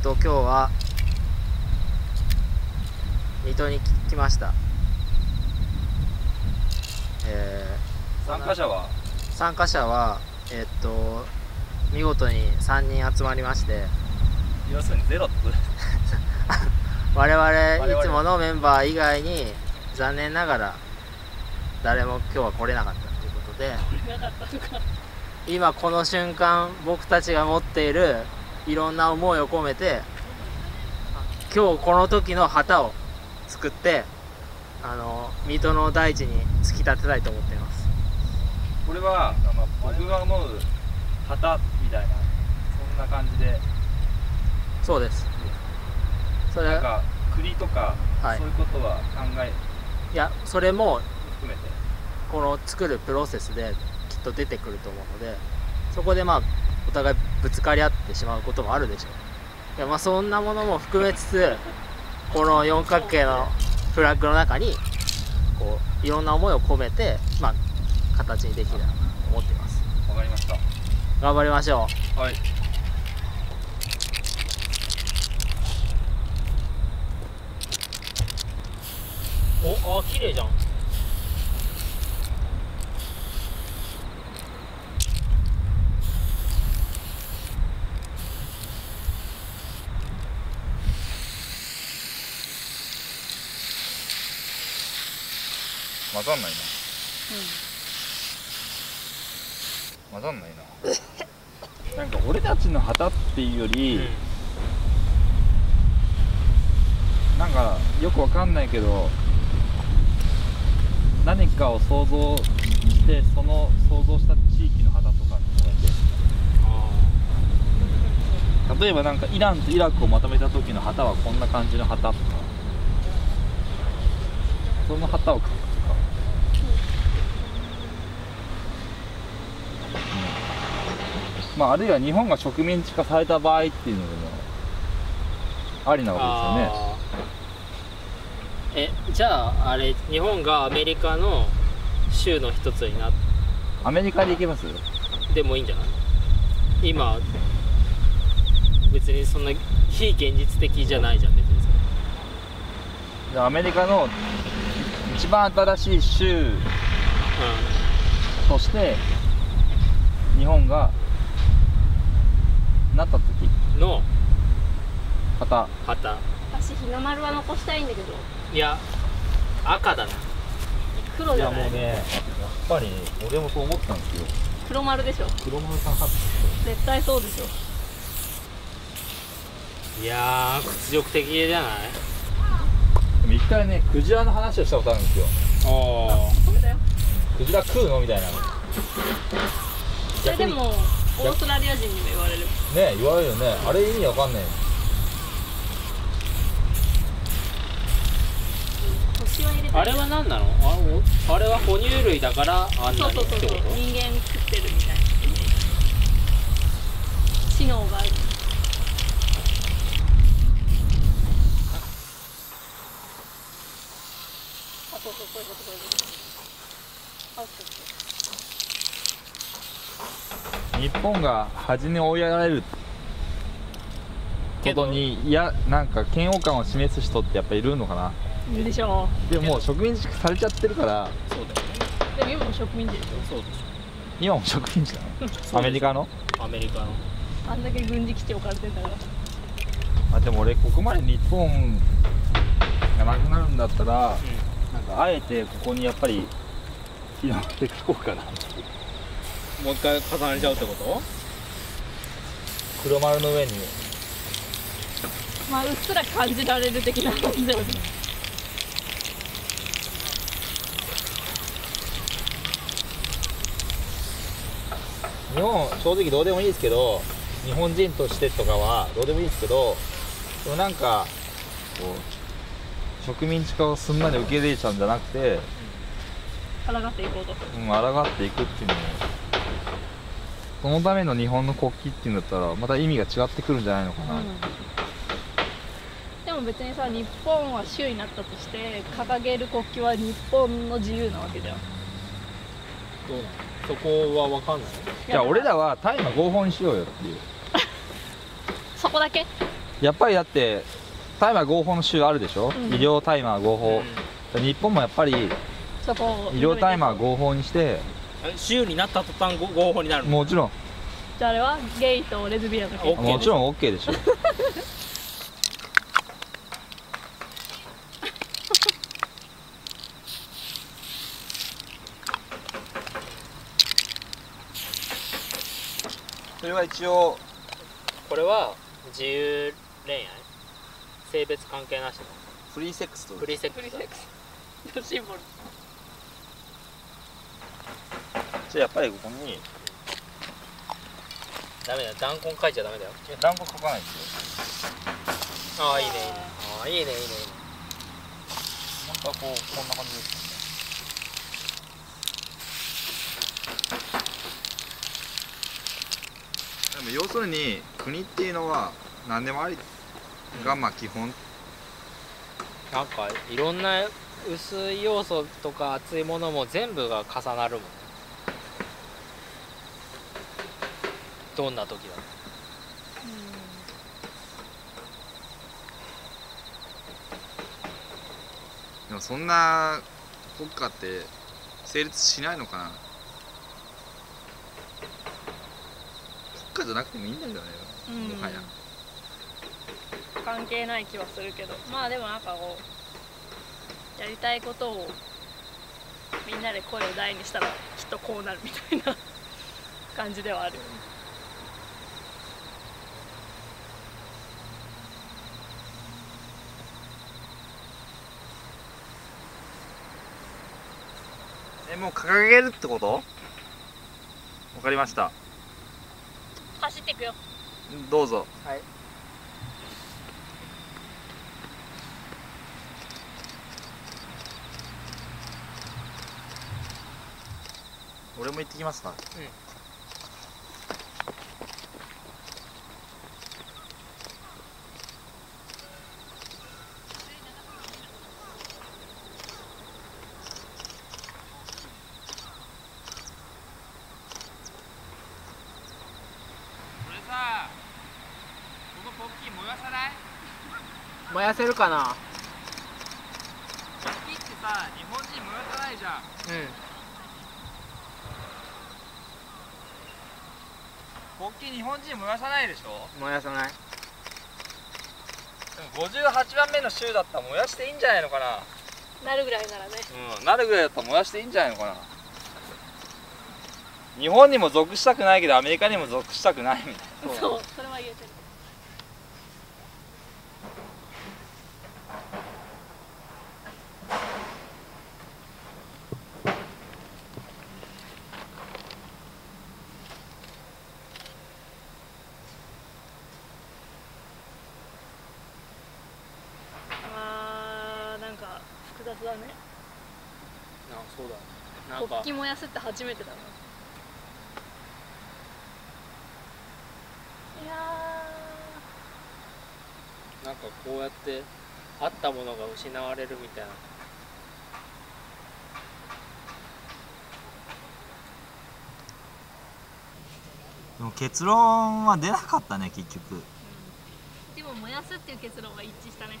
ーと今日は水戸に来ました。え参加者は？ー参加者はえーっと見事に3人集まりまして。要するにゼロって 我々々いつものメンバー以外に残念ながら誰も今日は来れなかったということで。今この瞬間僕たちが持っているいろんな思いを込めて今日この時の旗を作ってあの水戸の大地に突き立てたいと思っています。これは、まあ、僕が思う旗みたいなそんな感じで。そうです。それなんか栗とか、はい。そういうことは考えいやそれも含めて。この作るプロセスできっと出てくると思うのでそこでまあお互いぶつかり合ってしまうこともあるでしょう。いやまあそんなものも含めつつこの四角形のフラッグの中にこういろんな思いを込めてまあ形にできると思っています。わかりました。頑張りましょはい。うおあ綺麗じゃん混ざんないな。混ざんないな。なんか俺たちの旗っていうより、なんかよくわかんないけど何かを想像してその想像した地域の旗とかの例えばなんかイランとイラクをまとめた時の旗はこんな感じの旗とか。その旗を描くとか、うんまああるいは日本が植民地化された場合っていうのでもありなわけですよね。えじゃああれ日本がアメリカの州の一つになっアメリカで行けます？でもいいんじゃない？今別にそんな非現実的じゃないじゃん別にそじゃあアメリカの一番新しい州れとして日本がなった時うんの旗。旗。私日の丸は残したいんだけど。いや赤だな。黒じゃない？ねやっぱり俺もそう思ったんですよ。黒丸でしょ？黒丸さん発絶対そうでしょ。いやー屈辱的じゃない？でも一回ねクジラの話をしたことあるんですよ。あそうだよ。クジラ食うの？みたいな。ねそれでもオーストラリア人にも言われる。言われるよね。あれ意味わかんない星は入れてああれは何なの？あおあれは哺乳類だからあんなそうそうそうそう。にってこと人間食ってるみたいな知能がある。あそうそうこういうことこういうことあそうそう日本が端に追いやられることにいやなんか嫌悪感を示す人ってやっぱいるのかな？いるでしょでももう植民地化されちゃってるから。そうだよね。でも今も植民地でしそうでし今も植民地なの？アメリカの？ょアメリカの。ょあんだけ軍事基地置かれてんだから。あでも俺ここまで日本がなくなるんだったらなんかあえてここにやっぱり火の手書こうかなもう一回重ねちゃうってこと？黒丸の上に。まあうっすら感じられる的な感じだよね。日本正直どうでもいいですけど日本人としてとかはどうでもいいですけどでもなんかこう植民地化をすんなり受け入れちゃうんじゃなくて、抗っていこうと。うん、抗っていくっていうのもそのための日本の国旗っていうんだったらまた意味が違ってくるんじゃないのかな、でも別にさ日本は州になったとして掲げる国旗は日本の自由なわけじゃん。どうなの？そこは分かんない？じゃあ俺らは大麻合法にしようよっていう。そこだけ？やっぱりだって大麻合法の州あるでしょ、うん。医療大麻合法、日本もやっぱりそこを医療大麻合法にして週になった途端ご合法になるもちろん。じゃああれはゲイとレズビアンの結婚オッケーもちろん OK でしょそれは一応これは自由恋愛？性別関係なしの？フリーセックスとフリーセックスフリーセックス。のシンボルじゃあやっぱりここに。ダメだよ。弾痕書いちゃダメだよ。団子書かないんですよ。ああいいねいいね。ああいいねいいね。いいね本当はこうこんな感じです。でも要するに国っていうのは何でもありがまあ基本。なんかいろんな薄い要素とか厚いものも全部が重なるもんどんな時だってでもそんな国家って成立しないのかな？国家じゃなくてもいいんだけどね。うんもはや。関係ない気はするけど。まあでもなんかこうやりたいことをみんなで声を大にしたらきっとこうなるみたいな感じではあるよねもう掲げるってこと？わかりました。走っていくよ。どうぞ。はい。俺も行ってきますか。これさこのポッキー燃やさない燃やせるかな。ってさ日本人燃やさないじゃん。うん。ポッキー日本人燃やさないでしょ？燃やさない。でも58番目の州だったら燃やしていいんじゃないのかな。なるぐらいならね。うんなるぐらいだったら燃やしていいんじゃないのかな。日本にも属したくないけどアメリカにも属したくないみたいそうそれは言えてるあーなんか複雑だね。あそうだ。なんか。国旗燃やすって初めてだな。いやなんかこうやってあったものが失われるみたいな。でも結論は出なかったね結局。ーでも燃やすっていう結論は一致したね